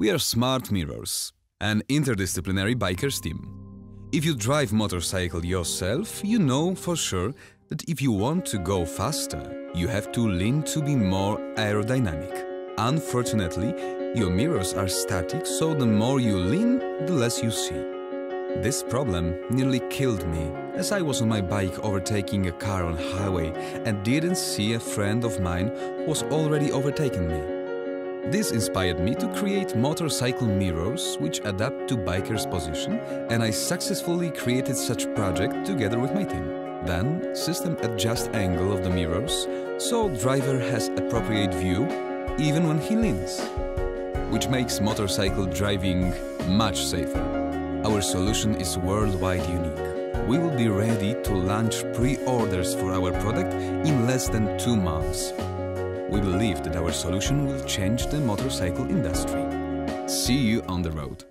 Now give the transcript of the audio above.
We are Smart Mirrors, an interdisciplinary bikers team. If you drive motorcycle yourself, you know for sure that if you want to go faster, you have to lean to be more aerodynamic. Unfortunately, your mirrors are static, so the more you lean, the less you see. This problem nearly killed me as I was on my bike overtaking a car on highway and didn't see a friend of mine was already overtaking me. This inspired me to create motorcycle mirrors which adapt to biker's position and I successfully created such project together with my team. Then system adjust angle of the mirrors so driver has appropriate view even when he leans, which makes motorcycle driving much safer. Our solution is worldwide unique. We will be ready to launch pre-orders for our product in less than two months. We believe that our solution will change the motorcycle industry. See you on the road.